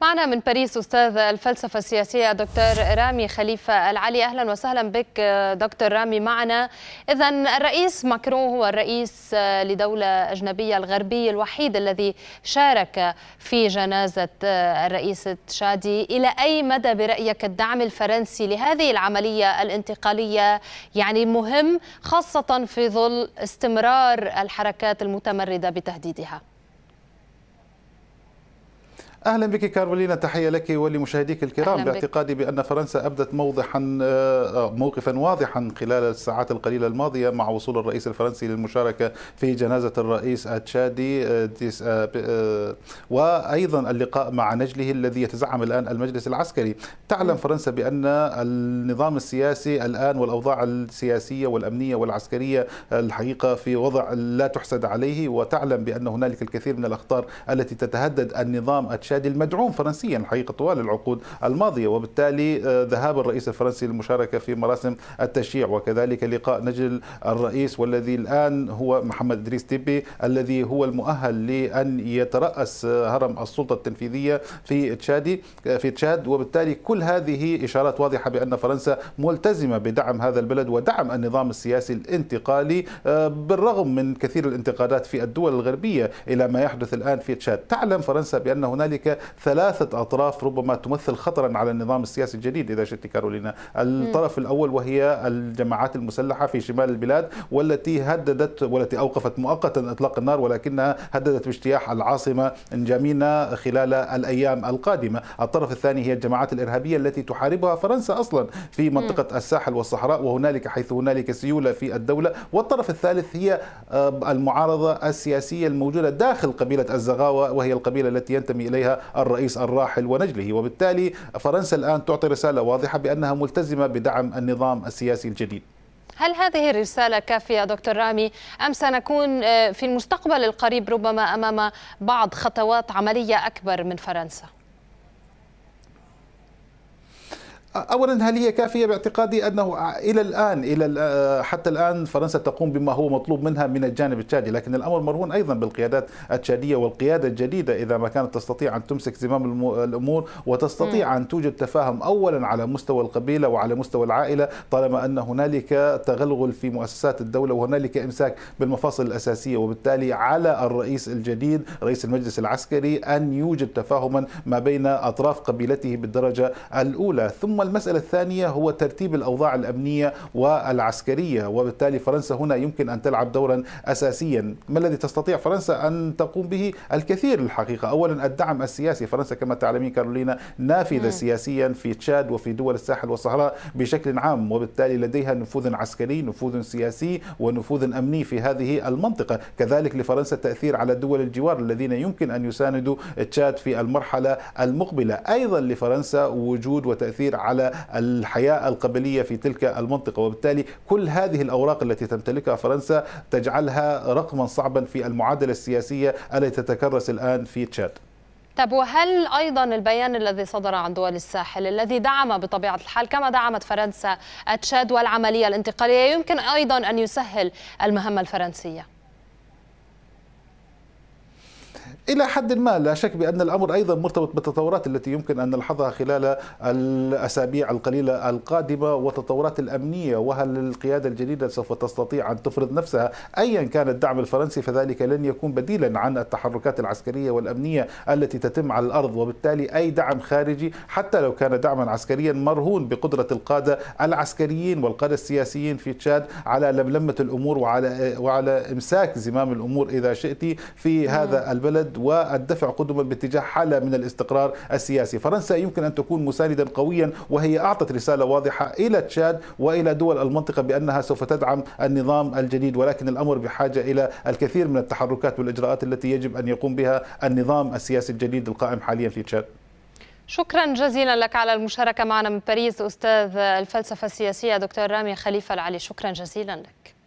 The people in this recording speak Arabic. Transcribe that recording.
معنا من باريس أستاذ الفلسفة السياسية دكتور رامي خليفة العلي. أهلا وسهلا بك دكتور رامي معنا. إذا الرئيس ماكرون هو الرئيس لدولة أجنبية الغربي الوحيد الذي شارك في جنازة الرئيس تشادي. إلى أي مدى برأيك الدعم الفرنسي لهذه العملية الانتقالية يعني مهم خاصة في ظل استمرار الحركات المتمردة بتهديدها؟ أهلا بك كارولينا تحية لك ولمشاهديك الكرام. باعتقادي بأن فرنسا أبدت موضحا موقفا واضحا خلال الساعات القليلة الماضية مع وصول الرئيس الفرنسي للمشاركة في جنازة الرئيس التشادي وأيضا اللقاء مع نجله الذي يتزعم الآن المجلس العسكري. تعلم فرنسا بأن النظام السياسي الآن والأوضاع السياسية والأمنية والعسكرية الحقيقة في وضع لا تحسد عليه وتعلم بأن هنالك الكثير من الأخطار التي تتهدد النظام التشادي. الشادي المدعوم فرنسيا الحقيقة طوال العقود الماضية وبالتالي ذهاب الرئيس الفرنسي للمشاركة في مراسم التشييع وكذلك لقاء نجل الرئيس والذي الآن هو محمد إدريس تيبي الذي هو المؤهل لأن يترأس هرم السلطة التنفيذية في تشادي في تشاد. وبالتالي كل هذه إشارات واضحة بأن فرنسا ملتزمة بدعم هذا البلد ودعم النظام السياسي الانتقالي بالرغم من كثير الانتقادات في الدول الغربية إلى ما يحدث الآن في تشاد. تعلم فرنسا بأن هنالك هنالك ثلاثة أطراف ربما تمثل خطرا على النظام السياسي الجديد إذا شئت كارولينا الطرف الأول وهي الجماعات المسلحة في شمال البلاد والتي هددت والتي أوقفت مؤقتا إطلاق النار ولكنها هددت باجتياح العاصمة نجامينا خلال الأيام القادمة. الطرف الثاني هي الجماعات الإرهابية التي تحاربها فرنسا أصلا في منطقة الساحل والصحراء وهنالك حيث هنالك سيولة في الدولة. والطرف الثالث هي المعارضة السياسية الموجودة داخل قبيلة الزغاوة وهي القبيلة التي ينتمي إليها الرئيس الراحل ونجله. وبالتالي فرنسا الآن تعطي رسالة واضحة بأنها ملتزمة بدعم النظام السياسي الجديد. هل هذه الرسالة كافية دكتور رامي؟ أم سنكون في المستقبل القريب ربما أمام بعض خطوات عملية أكبر من فرنسا؟ اولا هل هي كافية باعتقادي أنه إلى الآن إلى حتى الآن فرنسا تقوم بما هو مطلوب منها من الجانب التشادي لكن الأمر مرهون أيضا بالقيادات التشادية والقيادة الجديدة. إذا ما كانت تستطيع أن تمسك زمام الأمور وتستطيع أن توجد تفاهم اولا على مستوى القبيلة وعلى مستوى العائلة طالما أن هنالك تغلغل في مؤسسات الدولة وهنالك إمساك بالمفاصل الأساسية. وبالتالي على الرئيس الجديد رئيس المجلس العسكري أن يوجد تفاهما ما بين أطراف قبيلته بالدرجة الأولى. ثم المسألة الثانية هو ترتيب الأوضاع الأمنية والعسكرية وبالتالي فرنسا هنا يمكن أن تلعب دورا أساسيا. ما الذي تستطيع فرنسا أن تقوم به؟ الكثير الحقيقة. أولا الدعم السياسي. فرنسا كما تعلمين كارولينا نافذة سياسيا في تشاد وفي دول الساحل والصحراء بشكل عام وبالتالي لديها نفوذ عسكري نفوذ سياسي ونفوذ أمني في هذه المنطقة. كذلك لفرنسا تأثير على دول الجوار الذين يمكن أن يساندوا تشاد في المرحلة المقبلة. أيضا لفرنسا وجود وتأثير على الحياة القبلية في تلك المنطقة وبالتالي كل هذه الأوراق التي تمتلكها فرنسا تجعلها رقما صعبا في المعادلة السياسية التي تتكرس الآن في تشاد طب وهل أيضا البيان الذي صدر عن دول الساحل الذي دعم بطبيعة الحال كما دعمت فرنسا تشاد والعملية الانتقالية يمكن أيضا أن يسهل المهمة الفرنسية؟ إلى حد ما. لا شك بأن الأمر أيضا مرتبط بالتطورات التي يمكن أن نلحظها خلال الأسابيع القليلة القادمة والتطورات الأمنية. وهل القيادة الجديدة سوف تستطيع أن تفرض نفسها؟ ايا كان الدعم الفرنسي فذلك لن يكون بديلا عن التحركات العسكرية والأمنية التي تتم على الأرض. وبالتالي أي دعم خارجي حتى لو كان دعما عسكريا مرهون بقدرة القادة العسكريين والقادة السياسيين في تشاد على لملمة الأمور وعلى وعلى إمساك زمام الأمور إذا شئت في هذا البلد. والدفع قدما باتجاه حالة من الاستقرار السياسي. فرنسا يمكن أن تكون مساندا قويا وهي أعطت رسالة واضحة إلى تشاد وإلى دول المنطقة بأنها سوف تدعم النظام الجديد ولكن الأمر بحاجة إلى الكثير من التحركات والإجراءات التي يجب أن يقوم بها النظام السياسي الجديد القائم حاليا في تشاد. شكرا جزيلا لك على المشاركة معنا من باريس أستاذ الفلسفة السياسية دكتور رامي خليفة العلي. شكرا جزيلا لك.